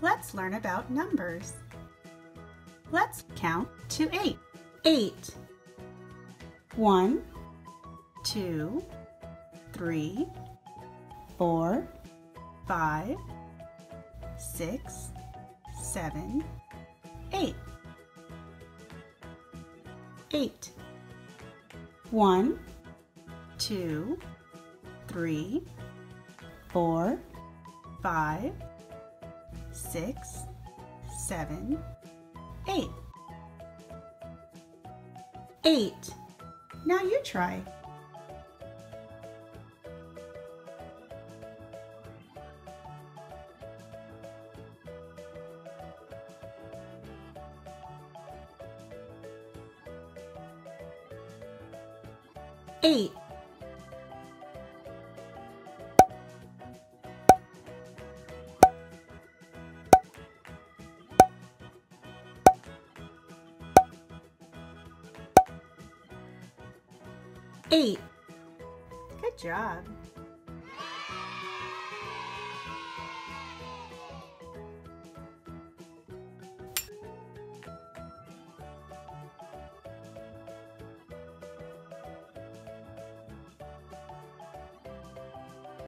Let's learn about numbers. Let's count to eight. Eight. One, two, three, four, five, six, seven, eight. Eight. One, two, three, four, five, six, seven, eight. Eight. Now you try. Eight. Eight. Good job.